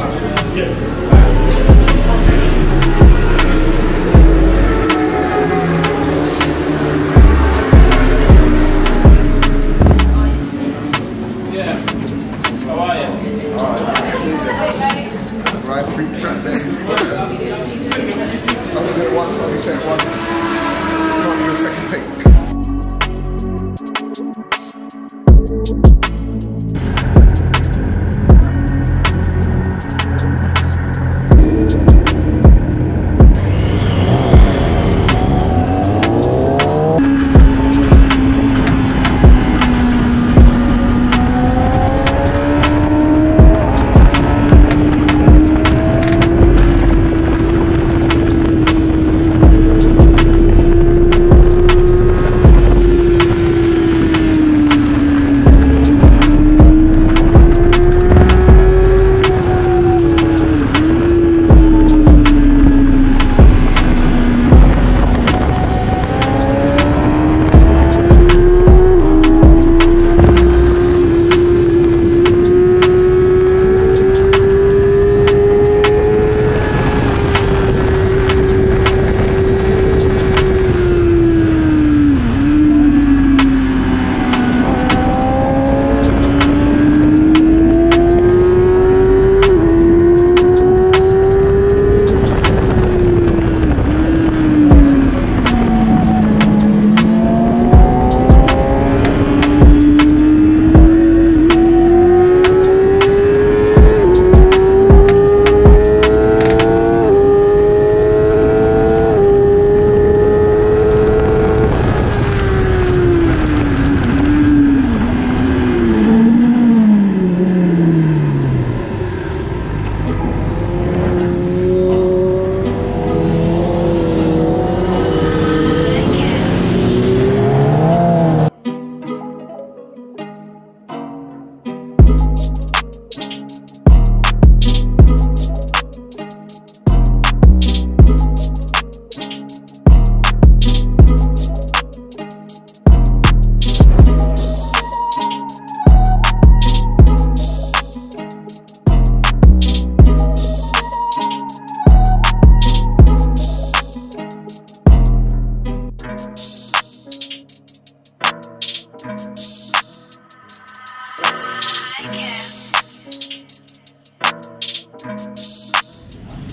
大学毕业。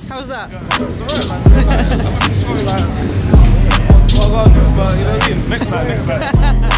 How's that? Well done, but you know what I mean? Next time, next time.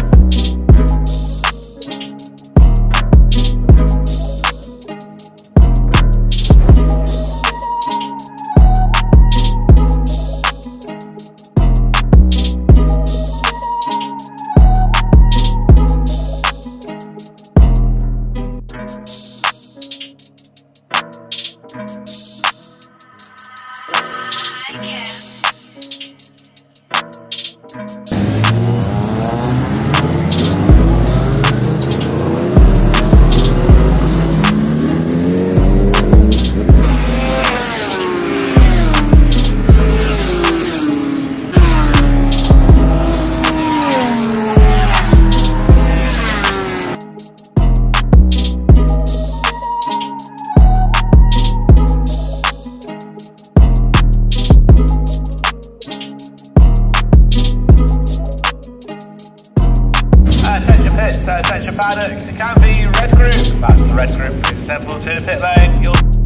Paddock. It can be red group. That's the red group. Please assemble to the pit lane. You'll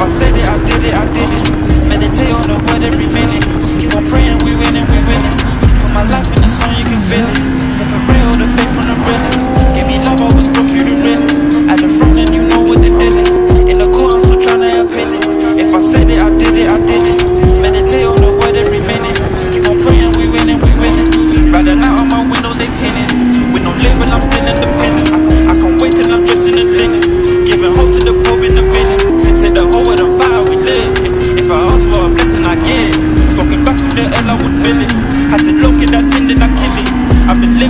I said it, I did it, I did it.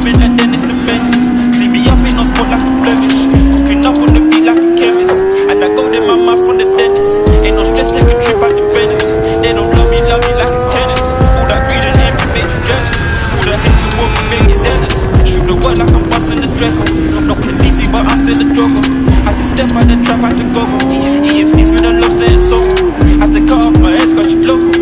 me like Dennis the Menace. Clean me up in no spot like a blemish. Cooking up on the beat like a chemist. And I go to my mouth from the dentist. Ain't no stress, take a trip out to Venice. They don't love me, love me like it's tennis. All that greed and envy made you jealous. All that hate to want me make me zealous. Shoot the world like I'm busting the Draco. I'm not Khaleesi, but I'm still a drugger. Had to step out the trap, had to go. Eating seafood and lobster and soap. Had to cut off my head, got you local.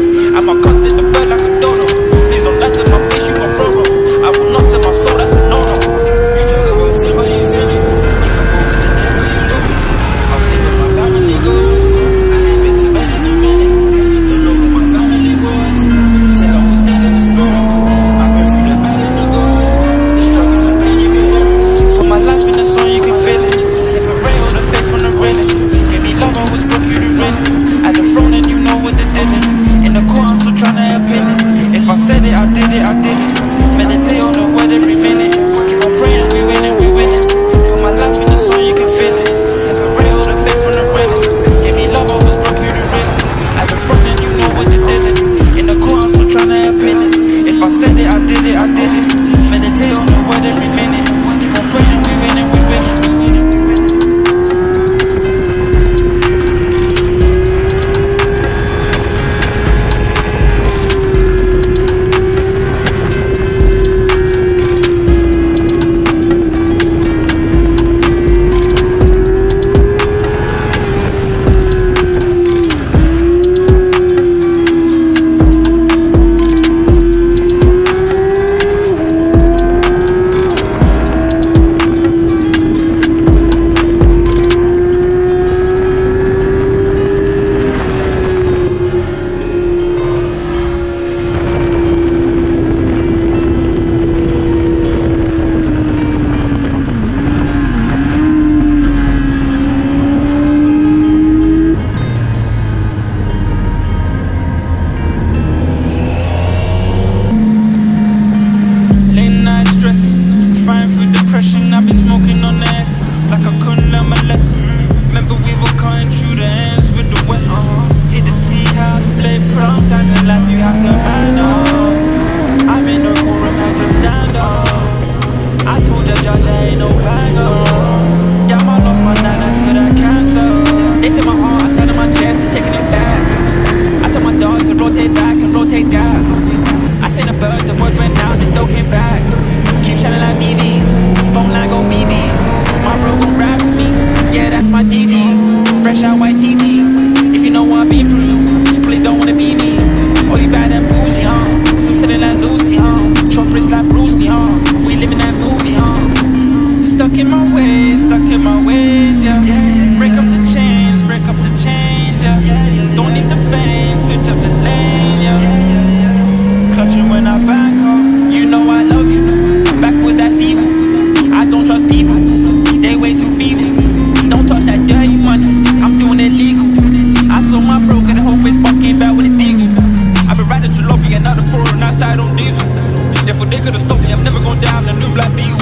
Therefore they could've stopped me, I'm never gonna die, I'm the new black beetle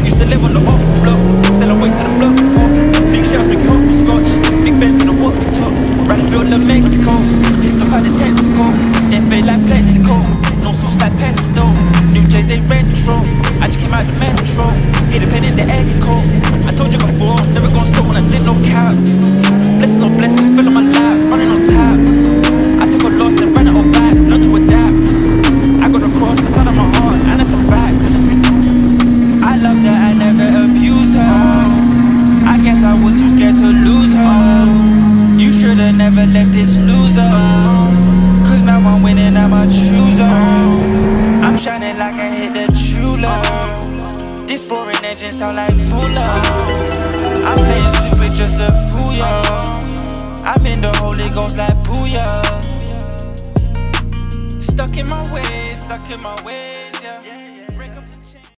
Used to live on the up block, sell away to the bluff Big shots, big home, scotch, big bands on the what we talk Rattleville to Mexico, pissed up by the Texaco. They fade like Plexico, no suits like pesto. New J's, they retro, I just came out the metro.